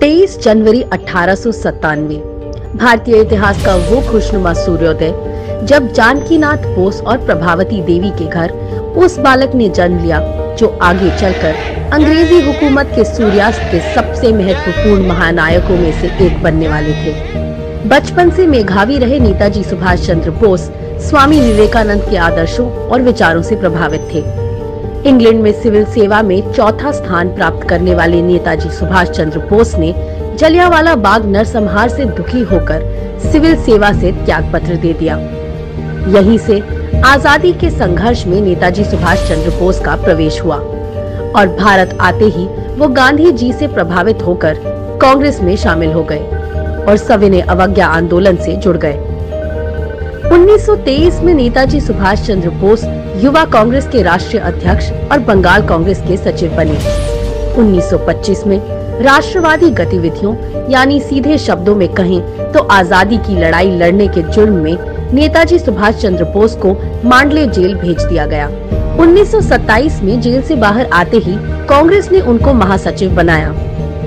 23 जनवरी अठारह सौ सत्तानवे, भारतीय इतिहास का वो खुशनुमा सूर्योदय, जब जानकीनाथ बोस और प्रभावती देवी के घर उस बालक ने जन्म लिया, जो आगे चलकर अंग्रेज़ी हुकूमत के सूर्यास्त के सबसे महत्वपूर्ण महानायकों में से एक बनने वाले थे। बचपन से मेघावी रहे नेताजी सुभाष चंद्र बोस, स्वामी विवेकानंद के आदर्शों और विचारों से प्रभावित थे। इंग्लैंड में सिविल सेवा में चौथा स्थान प्राप्त करने वाले नेताजी सुभाष चंद्र बोस ने जलियावाला बाग नरसंहार से दुखी होकर सिविल सेवा से त्याग पत्र दे दिया। यहीं से आज़ादी के संघर्ष में नेताजी सुभाष चंद्र बोस का प्रवेश हुआ और भारत आते ही वो गांधी जी से प्रभावित होकर कांग्रेस में शामिल हो गए और सविनय अवज्ञा आंदोलन से जुड़ गए। 1923 में नेताजी सुभाष चंद्र बोस युवा कांग्रेस के राष्ट्रीय अध्यक्ष और बंगाल कांग्रेस के सचिव बने। 1925 में राष्ट्रवादी गतिविधियों, यानी सीधे शब्दों में कहें तो आज़ादी की लड़ाई लड़ने के जुर्म में नेताजी सुभाष चंद्र बोस को मांडले जेल भेज दिया गया। 1927 में जेल से बाहर आते ही कांग्रेस ने उनको महासचिव बनाया।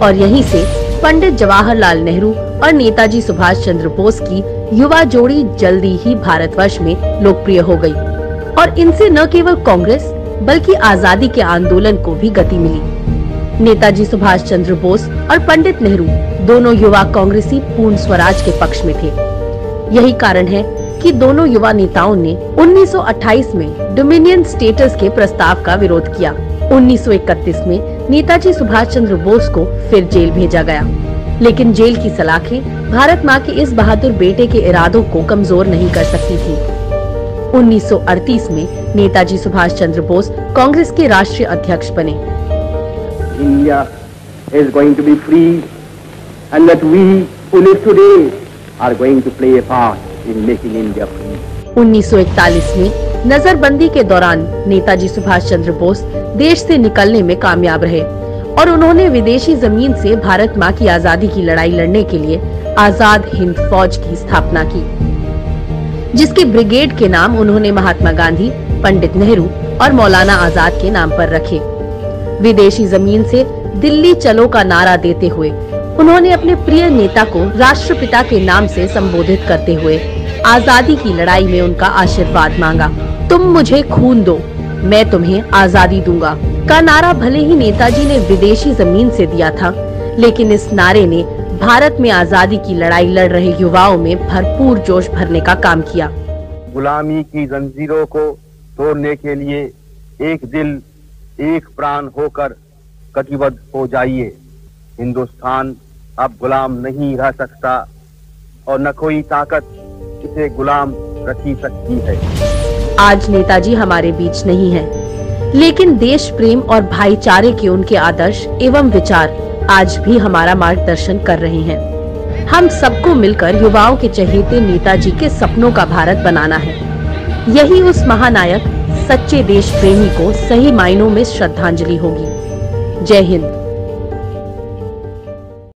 और यहीं से पंडित जवाहरलाल नेहरू और नेताजी सुभाष चंद्र बोस की युवा जोड़ी जल्दी ही भारतवर्ष में लोकप्रिय हो गई। और इनसे न केवल कांग्रेस, बल्कि आज़ादी के आंदोलन को भी गति मिली। नेताजी सुभाष चंद्र बोस और पंडित नेहरू दोनों युवा कांग्रेसी पूर्ण स्वराज के पक्ष में थे। यही कारण है कि दोनों युवा नेताओं ने 1928 में डोमिनियन स्टेटस के प्रस्ताव का विरोध किया। 1931 में नेताजी सुभाष चंद्र बोस को फिर जेल भेजा गया। लेकिन जेल की सलाखें भारत माँ के इस बहादुर बेटे के इरादों को कमज़ोर नहीं कर सकती थी। 1938 में नेताजी सुभाष चंद्र बोस कांग्रेस के राष्ट्रीय अध्यक्ष बने। India is going to be free and that we who live today are going to play a part in making India free. 1941 में नजरबंदी के दौरान नेताजी सुभाष चंद्र बोस देश से निकलने में कामयाब रहे। और उन्होंने विदेशी ज़मीन से भारत माँ की आज़ादी की लड़ाई लड़ने के लिए आज़ाद हिंद फौज की स्थापना की, जिसके ब्रिगेड के नाम उन्होंने महात्मा गांधी, पंडित नेहरू और मौलाना आज़ाद के नाम पर रखे। विदेशी ज़मीन से दिल्ली चलो का नारा देते हुए उन्होंने अपने प्रिय नेता को राष्ट्रपिता के नाम से संबोधित करते हुए आज़ादी की लड़ाई में उनका आशीर्वाद मांगा। तुम मुझे खून दो, मैं तुम्हें आज़ादी दूँगा। का नारा भले ही नेताजी ने विदेशी ज़मीन से दिया था लेकिन इस नारे ने भारत में आज़ादी की लड़ाई लड़ रहे युवाओं में भरपूर जोश भरने का काम किया। गुलामी की जंजीरों को तोड़ने के लिए एक दिल एक प्राण होकर कटिबद्ध हो जाइए। हिंदुस्तान अब गुलाम नहीं रह सकता और न कोई ताकत इसे गुलाम रखी सकती है। आज नेताजी हमारे बीच नहीं है। लेकिन देश प्रेम और भाईचारे के उनके आदर्श एवं विचार आज भी हमारा मार्गदर्शन कर रहे हैं। हम सबको मिलकर युवाओं के चहेते नेताजी के सपनों का भारत बनाना है। यही उस महानायक, सच्चे देश प्रेमी को सही मायनों में श्रद्धांजलि होगी। जय हिंद।